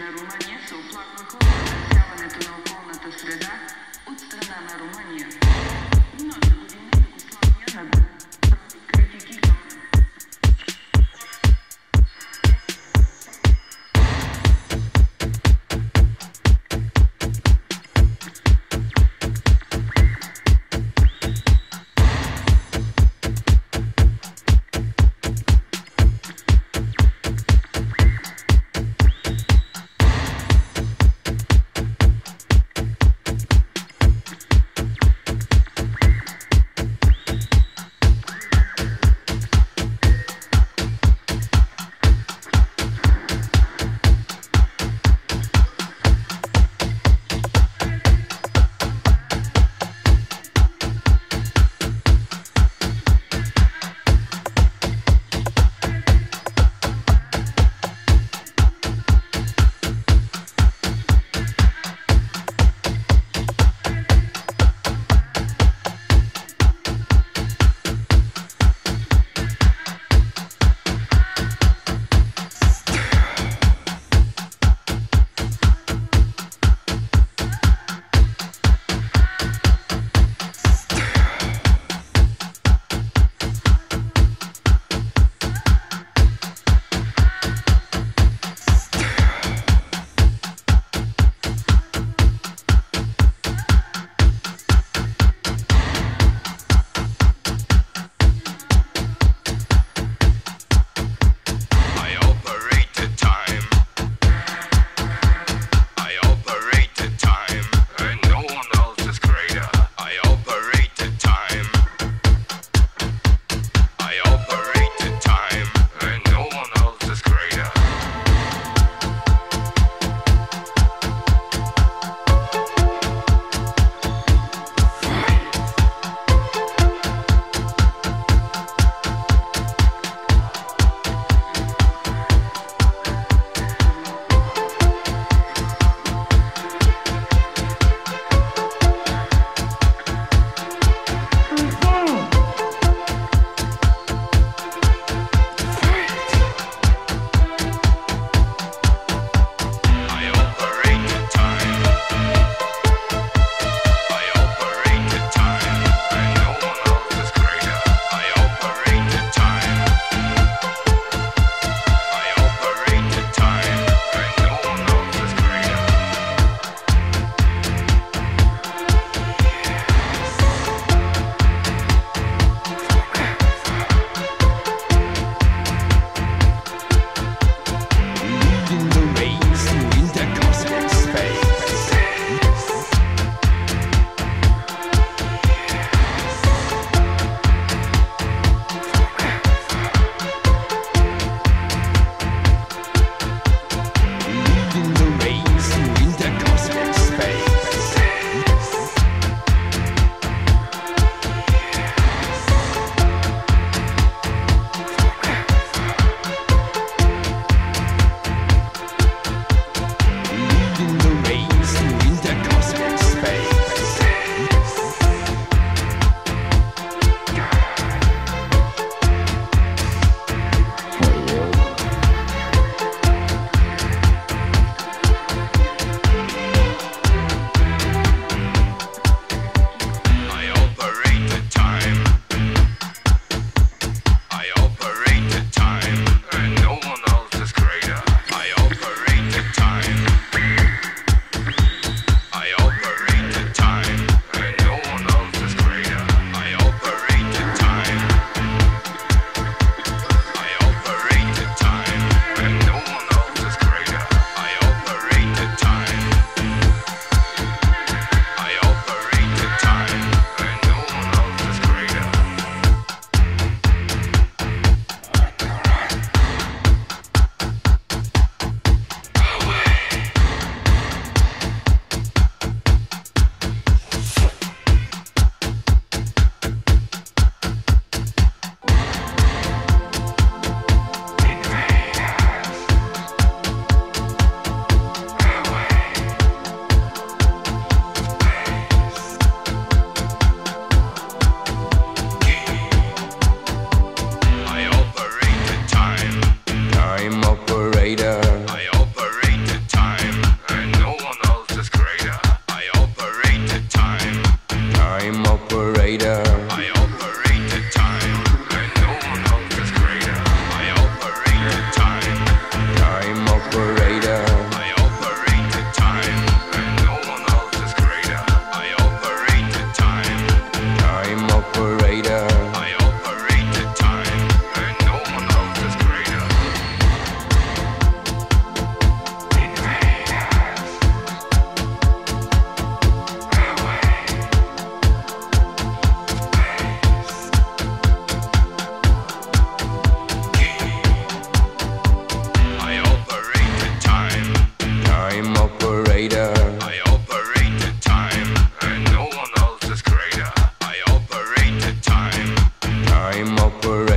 на Румъния се оплакваха от замърсяването на околната среда от страна на Румъния. Миналата година Югославия направи критики към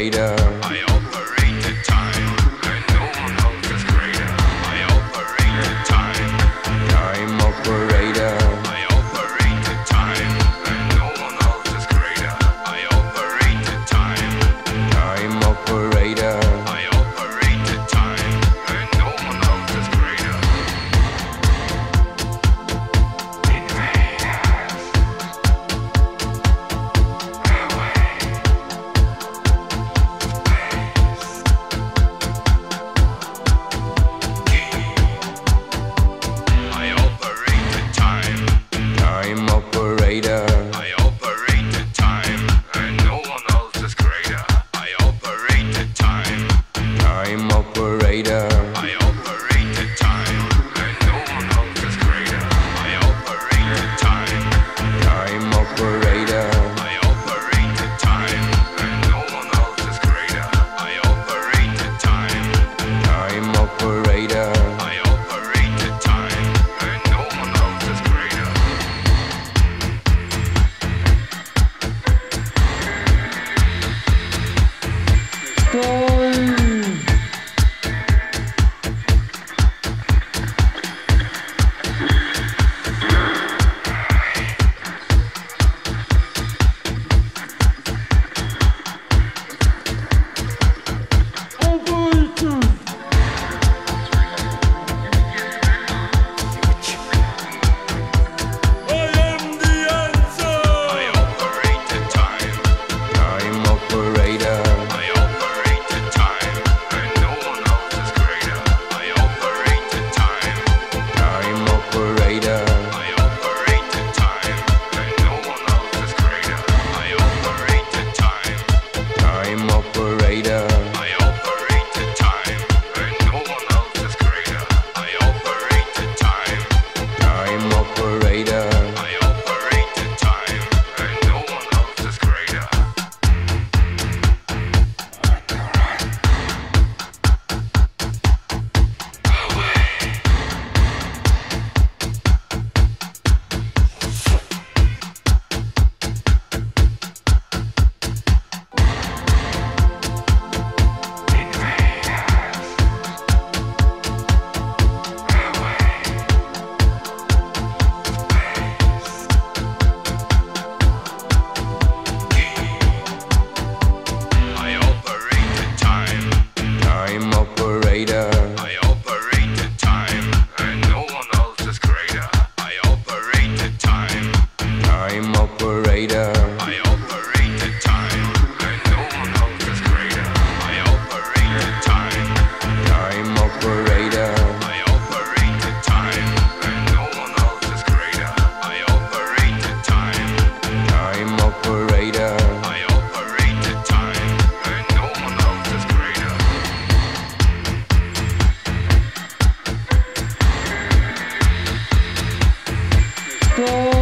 later. later. operator. go.